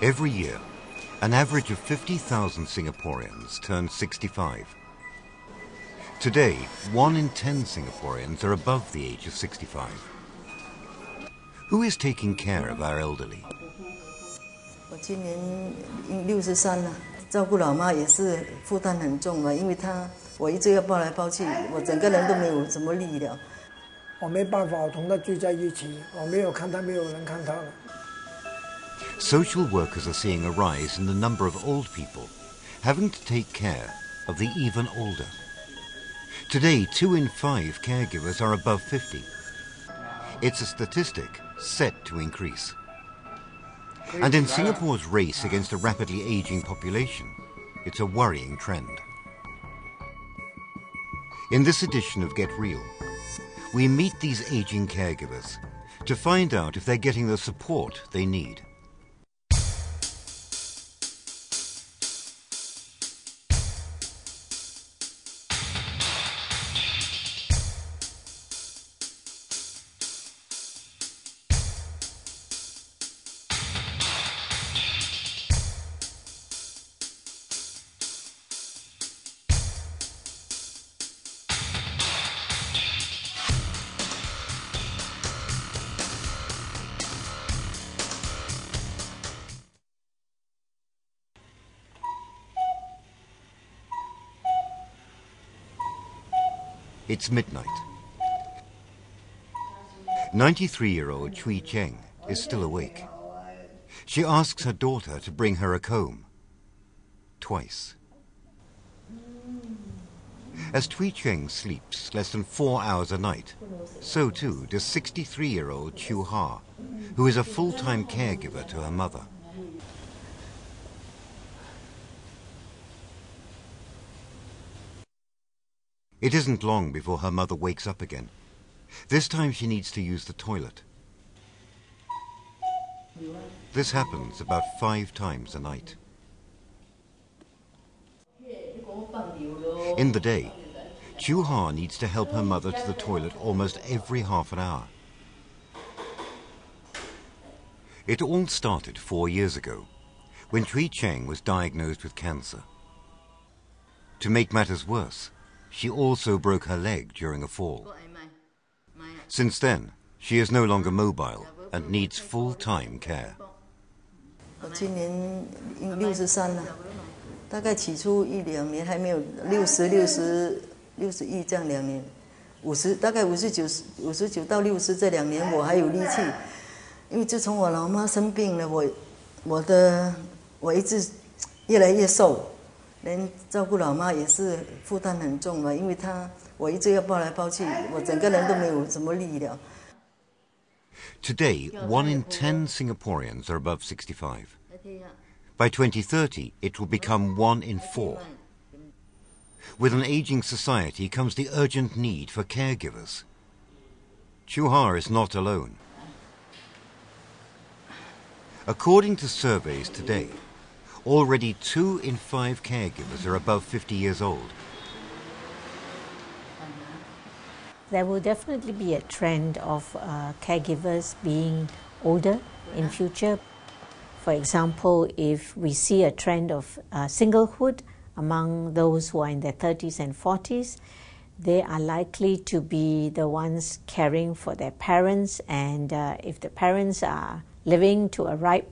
Every year, an average of 50,000 Singaporeans turn 65. Today, one in 10 Singaporeans are above the age of 65. Who is taking care of our elderly? 我今年六十三了，照顾老妈也是负担很重嘛，因为她我一直要抱来抱去，我整个人都没有什么力了。我没办法同她聚在一起，我没有看她，没有人看她了。 Social workers are seeing a rise in the number of old people having to take care of the even older. Today, two in five caregivers are above 50. It's a statistic set to increase. And in Singapore's race against a rapidly aging population, it's a worrying trend. In this edition of Get Real, we meet these aging caregivers to find out if they're getting the support they need. It's midnight. 93-year-old Chui Cheng is still awake. She asks her daughter to bring her a comb. Twice. As Chui Cheng sleeps less than four hours a night, so too does 63-year-old Chu Ha, who is a full-time caregiver to her mother. It isn't long before her mother wakes up again. This time she needs to use the toilet. This happens about five times a night. In the day, Chu Ha needs to help her mother to the toilet almost every half an hour. It all started four years ago, when Chui Cheng was diagnosed with cancer. To make matters worse, she also broke her leg during a fall. Since then, she is no longer mobile and needs full-time care. 我今年六十三了，大概起初一两年还没有六十六十六十一这样两年，五十大概五十九五十九到六十这两年我还有力气，因为自从我老妈生病了，我我的我一直越来越瘦。 连照顾老妈也是负担很重嘛，因为她我一直要抱来抱去，我整个人都没有什么力了。Today, one in ten Singaporeans are above 65. By 2030, it will become one in four. With an aging society comes the urgent need for caregivers. Chu Ha is not alone. According to surveys today, already two in five caregivers are above 50 years old. There will definitely be a trend of uh, caregivers being older in future. For example, if we see a trend of uh, singlehood among those who are in their 30s and 40s, they are likely to be the ones caring for their parents. And uh, if the parents are living to a ripe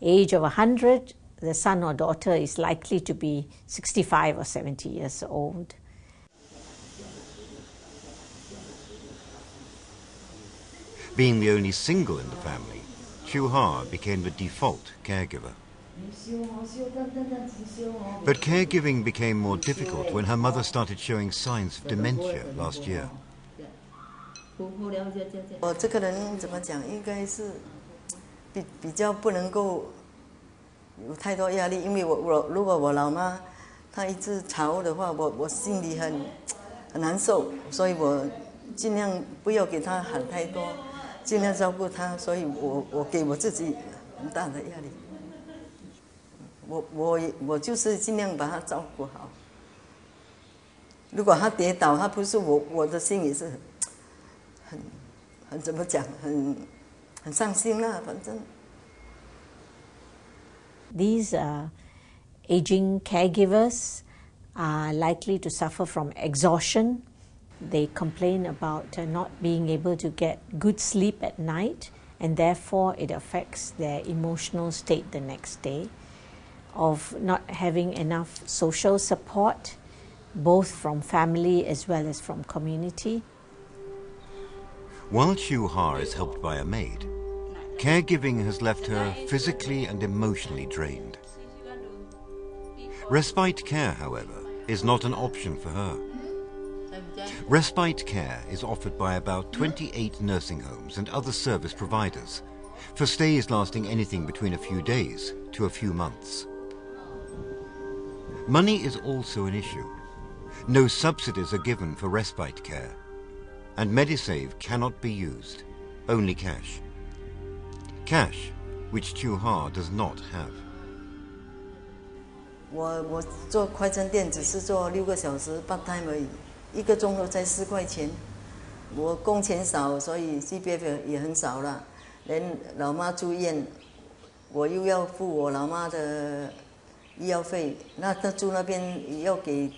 age of 100, the son or daughter is likely to be 65 or 70 years old. Being the only single in the family, Chu Ha became the default caregiver. But caregiving became more difficult when her mother started showing signs of dementia last year. 我这个人怎么讲，应该是比比较不能够 有太多压力，因为我我如果我老妈她一直吵的话，我我心里很很难受，所以我尽量不要给她喊太多。尽量照顾她，所以我我给我自己很大的压力。我我我就是尽量把他照顾好。如果他跌倒，他不是我，我的心也是很很怎么讲，很很伤心啊。反正 These uh, aging caregivers are likely to suffer from exhaustion. They complain about uh, not being able to get good sleep at night, and therefore it affects their emotional state the next day, of not having enough social support, both from family as well as from community. While Chu Ha is helped by a maid, caregiving has left her physically and emotionally drained. Respite care, however, is not an option for her. Respite care is offered by about 28 nursing homes and other service providers for stays lasting anything between a few days to a few months. Money is also an issue. No subsidies are given for respite care, and Medisave cannot be used, only cash. Cash, which Chu Ha does not have. 我我做快餐店只是做六个小时 part time 而已，一个钟头才四块钱。我工钱少，所以 CPF 也很少了。连老妈住院，我又要付我老妈的医药费，那他住那边要给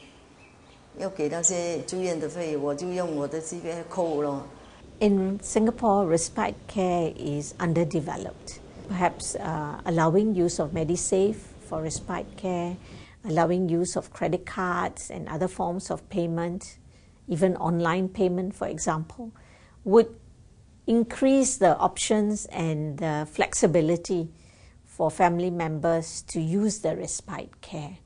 要给那些住院的费，我就用我的 CPF 扣了。In Singapore, respite care is underdeveloped. Perhaps uh, allowing use of MediSave for respite care, allowing use of credit cards and other forms of payment, even online payment, for example, would increase the options and the flexibility for family members to use the respite care.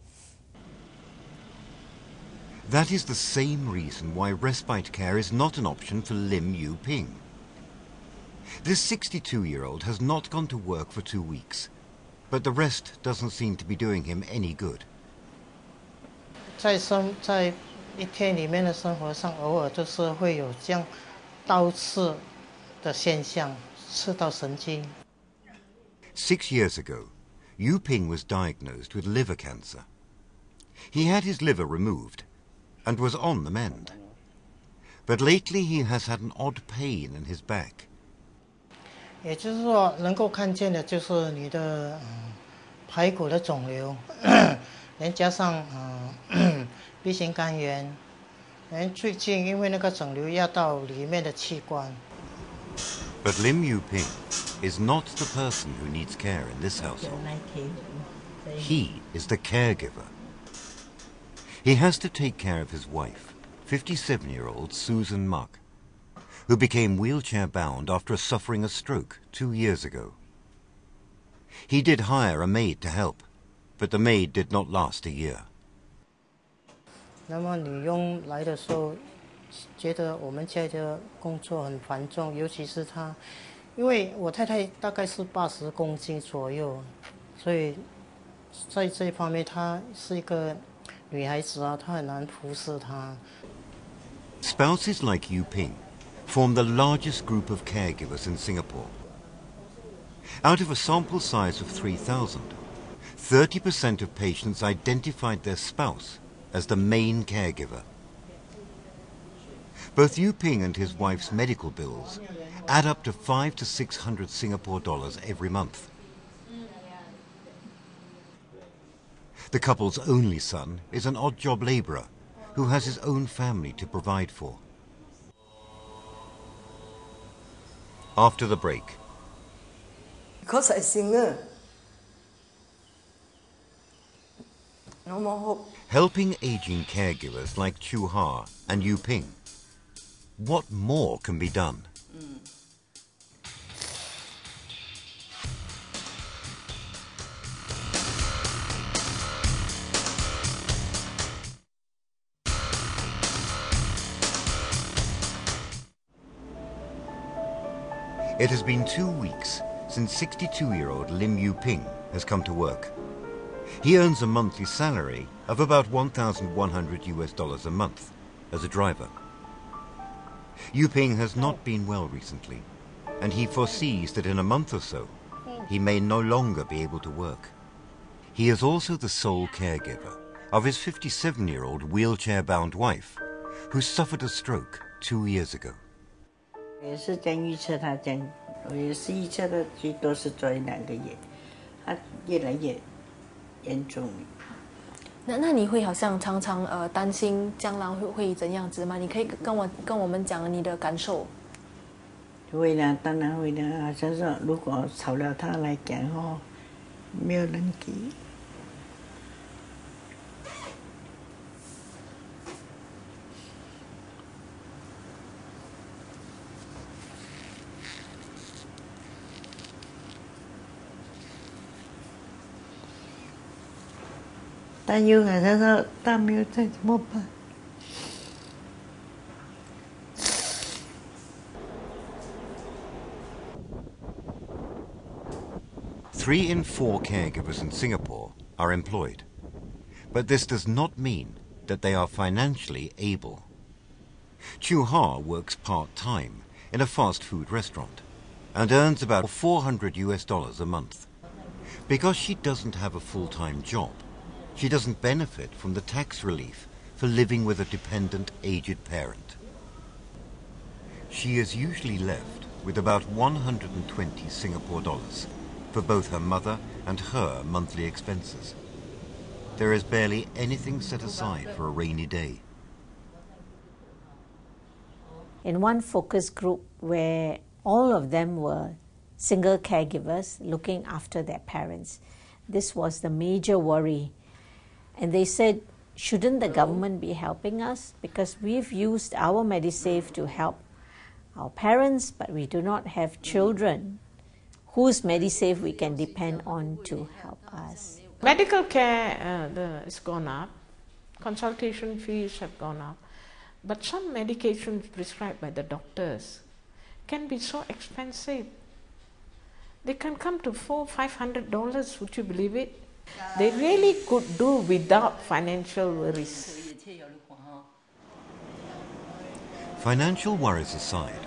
That is the same reason why respite care is not an option for Lim Yu Ping. This 62 year old has not gone to work for two weeks but the rest doesn't seem to be doing him any good. 在生在一天里面的生活上，偶尔就是会有这样刀刺的现象，刺到神经。Six years ago, Yu Ping was diagnosed with liver cancer. He had his liver removed and was on the mend. But lately he has had an odd pain in his back. 也就是说，能够看见的就是你的排骨的肿瘤，连加上嗯 B 型肝炎，连最近因为那个肿瘤压到里面的器官。But Lim Yu Ping is not the person who needs care in this household. He is the caregiver. He has to take care of his wife, 57-year-old Susan Muck who became wheelchair bound after suffering a stroke two years ago. He did hire a maid to help, but the maid did not last a year. 那么女佣来的时候，觉得我们家的工作很繁重，尤其是她，因为我太太大概是八十公斤左右，所以在这一方面她是一个 女孩子啊，她很难服侍她。Spouses like Yu Ping form the largest group of caregivers in Singapore. Out of a sample size of 3,000, 30% of patients identified their spouse as the main caregiver. Both Yu Ping and his wife's medical bills add up to five to six hundred Singapore dollars every month. The couple's only son is an odd job labourer who has his own family to provide for. after the break. Because I singer. No more hope. Helping aging caregivers like Chu Ha and Yu Ping. What more can be done? It has been two weeks since 62-year-old Lim Yu Ping has come to work. He earns a monthly salary of about 1,100 US dollars a month as a driver. Yu Ping has not been well recently, and he foresees that in a month or so, he may no longer be able to work. He is also the sole caregiver of his 57-year-old wheelchair-bound wife, who suffered a stroke two years ago. 也是将预测他将，我也是预测的最多是做两个月，他越来越严重。那那你会好像常常呃担心将来会会怎样子吗？你可以跟我跟我们讲你的感受。会啦，当然会啦。就是说，如果少了他来讲哦，没有人给。担忧啊，他说大没有再怎么办？Three in four caregivers in Singapore are employed, but this does not mean that they are financially able. Chu Ha works part-time in a fast food restaurant and earns about 400 US dollars a month. Because she doesn't have a full-time job, she doesn't benefit from the tax relief for living with a dependent aged parent. She is usually left with about 120 Singapore dollars for both her mother and her monthly expenses. There is barely anything set aside for a rainy day. In one focus group where all of them were single caregivers looking after their parents, this was the major worry. And they said, shouldn't the government be helping us? Because we've used our Medisave to help our parents, but we do not have children whose Medisave we can depend on to help us. Medical care uh, gone up, consultation fees have gone up, but some medications prescribed by the doctors can be so expensive. They can come to four, five hundred dollars. Would you believe it? They really could do without financial worries. Financial worries aside,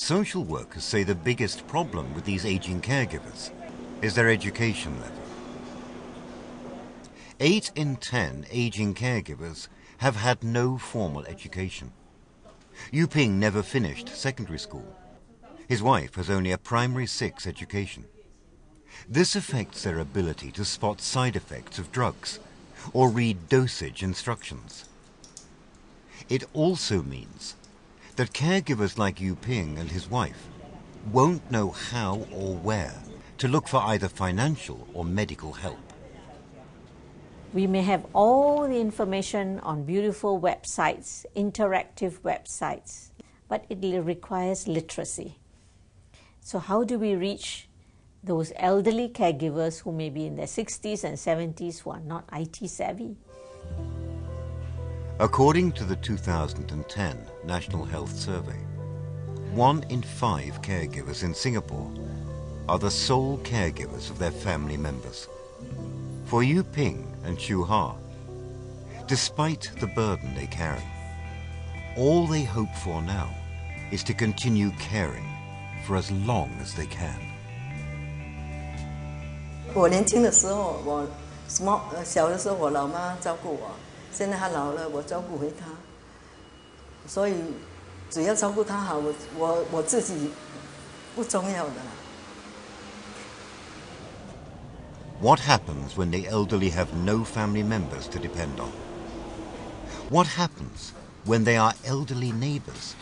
Social workers say the biggest problem with these aging caregivers is their education level. Eight in ten aging caregivers have had no formal education. Yu Ping never finished secondary school. His wife has only a primary six education. This affects their ability to spot side effects of drugs or read dosage instructions. It also means that caregivers like Yu Ping and his wife won't know how or where to look for either financial or medical help. We may have all the information on beautiful websites, interactive websites, but it requires literacy. So, how do we reach those elderly caregivers who may be in their 60s and 70s who are not IT savvy? According to the 2010 National Health Survey, one in five caregivers in Singapore are the sole caregivers of their family members. For Yu Ping and Chu Ha, despite the burden they carry, all they hope for now is to continue caring for as long as they can. 我年轻的时候，我什么小的时候，我老妈照顾我。现在他老了，我照顾回他，所以只要照顾他好，我我我自己不重要的。What happens when the elderly have no family members to depend on? What happens when they are elderly neighbors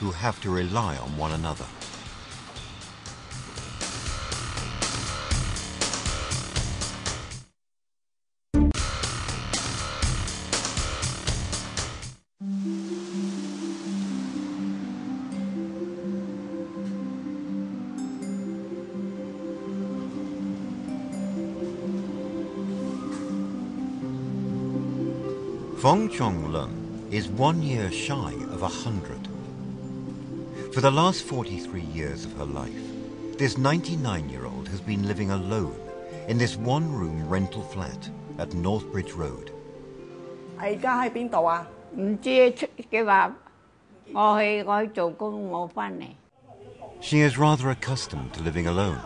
who have to rely on one another? Fong Chong Lun is one year shy of a hundred. For the last 43 years of her life, this 99-year-old has been living alone in this one-room rental flat at Northbridge Road. She is rather accustomed to living alone,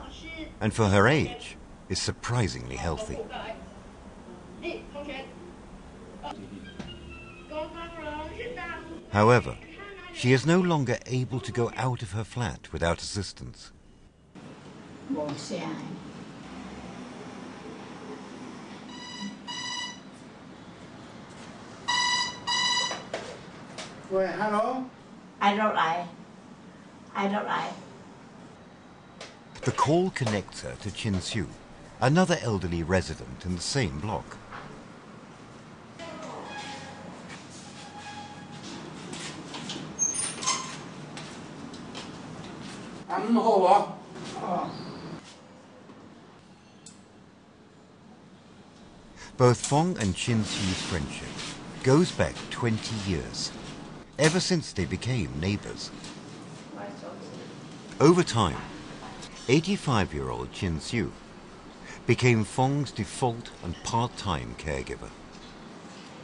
and for her age, is surprisingly healthy. However, she is no longer able to go out of her flat without assistance. Well, hello? I don't lie. I don't lie. The call connects her to Chin Siu, another elderly resident in the same block. Both Fong and Chin Siu's friendship goes back 20 years, ever since they became neighbors. Over time, 85-year-old Chin Siu became Fong's default and part-time caregiver.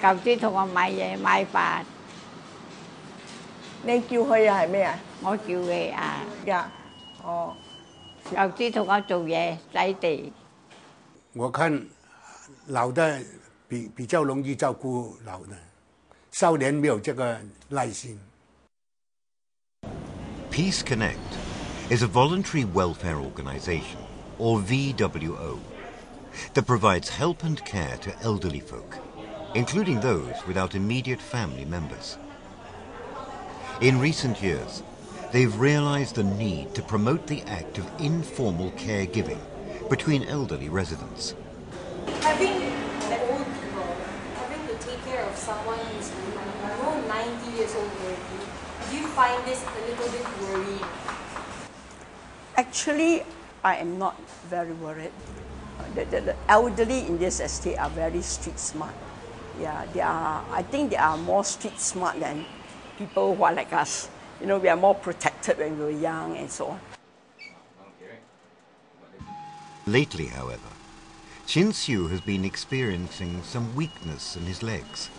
舊時同我買嘢買飯。你叫佢係咩啊？我叫佢啊。呀。哦，旧支同我做嘢洗地。我看老的比比较容易照顾老的，少年没有这个耐心。 Peace Connect is a voluntary welfare organization, or VWO, that provides help and care to elderly folk, including those without immediate family members. In recent years, they've realized the need to promote the act of informal caregiving between elderly residents. having like old people, having to take care of someone who's you know 90 years old already, do you find this a little bit worrying? Actually, I am not very worried. The, the, the elderly in this estate are very street smart. Yeah, they are. I think they are more street smart than people who are like us You know, we are more protected when we were young and so on. Lately, however, Chin Siu has been experiencing some weakness in his legs.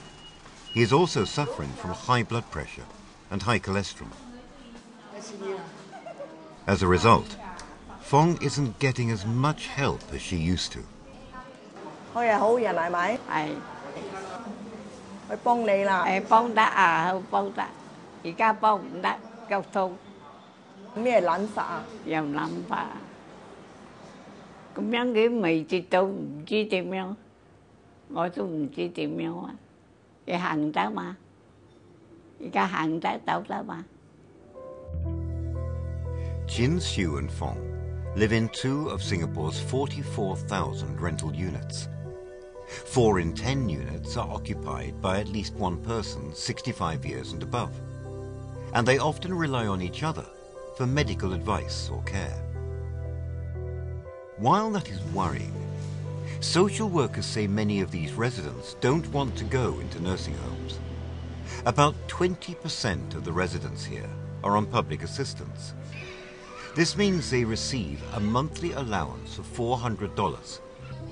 He is also suffering from high blood pressure and high cholesterol. As a result, Fong isn't getting as much help as she used to. 佢系好人系咪？系佢帮你啦。诶帮得啊，好帮得， 而家幫唔得，交通咩諗法啊？又諗法，咁樣佢未接到，唔知點樣，我都唔知點樣啊！你行得嘛？而家行得到啦嘛？Chin Siu and Fong live in two of Singapore's 44,000 rental units. Four in ten units are occupied by at least one person 65 years and above, and they often rely on each other for medical advice or care. While that is worrying, social workers say many of these residents don't want to go into nursing homes. About 20% of the residents here are on public assistance. This means they receive a monthly allowance of $400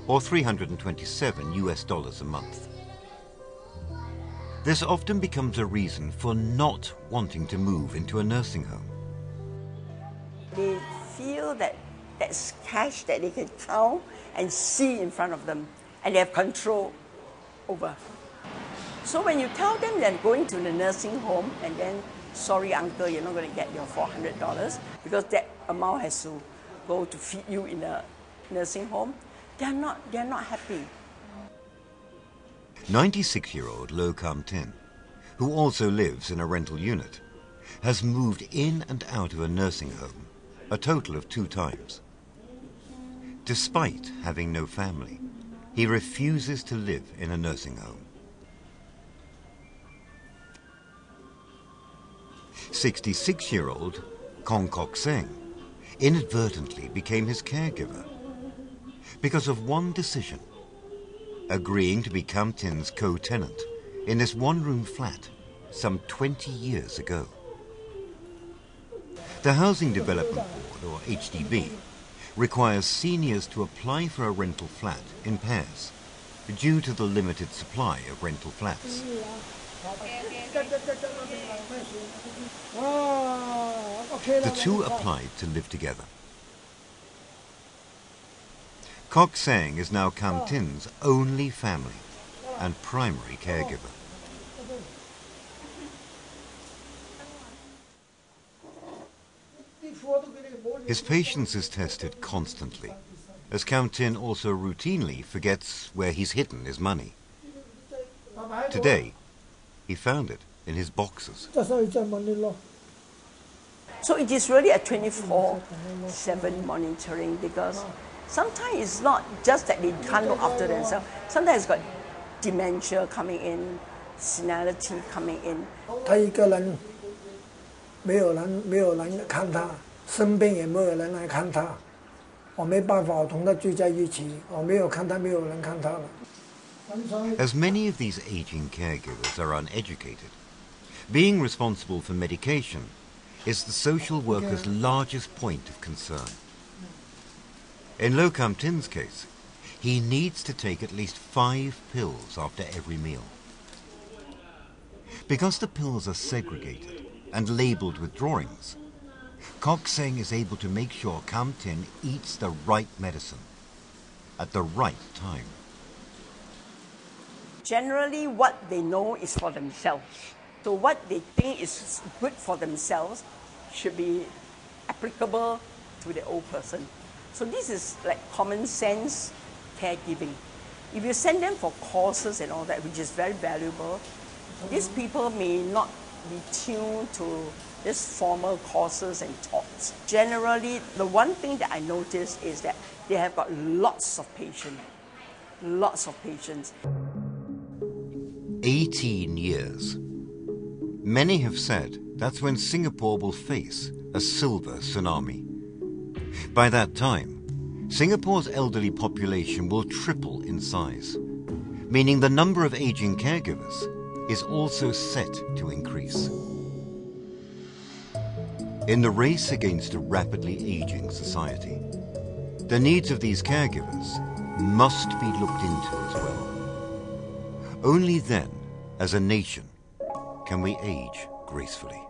or 327 US dollars a month. This often becomes a reason for not wanting to move into a nursing home. They feel that that's cash that they can count and see in front of them, and they have control over. So when you tell them they're going to the nursing home, and then sorry uncle, you're not going to get your $400 because that amount has to go to feed you in a nursing home, they're not, they're not happy. 96-year-old Lo Kam Tin, who also lives in a rental unit, has moved in and out of a nursing home a total of two times. Despite having no family, he refuses to live in a nursing home. 66-year-old Kong Kok Seng inadvertently became his caregiver because of one decision, agreeing to become Tin's co-tenant in this one-room flat some 20 years ago. The Housing Development Board, or HDB, requires seniors to apply for a rental flat in pairs due to the limited supply of rental flats. The two applied to live together. Kok Seng is now Kam oh. Tin's only family and primary caregiver. His patience is tested constantly, as Kam Tin also routinely forgets where he's hidden his money. Today, he found it in his boxes. So it is really a 24 7 monitoring because sometimes it's not just that they can't look after themselves, sometimes it's got dementia coming in, senility coming in. 他一个人，没有人没有人看他，生病也没有人来看他，我没办法，我同他聚在一起，我没有看他，没有人看他了。As many of these aging caregivers are uneducated, being responsible for medication is the social worker's largest point of concern. In Lo Kam Tin's case, he needs to take at least five pills after every meal. Because the pills are segregated and labelled with drawings, Seng is able to make sure Kam Tin eats the right medicine at the right time. Generally, what they know is for themselves. So what they think is good for themselves should be applicable to the old person. So this is like common sense caregiving. If you send them for courses and all that, which is very valuable, these mm-hmm. people may not be tuned to these formal courses and talks. Generally, the one thing that I notice is that they have got lots of patience. Lots of patience. 18 years. Many have said that's when Singapore will face a silver tsunami. By that time, Singapore's elderly population will triple in size, meaning the number of aging caregivers is also set to increase. In the race against a rapidly aging society, the needs of these caregivers must be looked into as well. Only then, as a nation, can we age gracefully.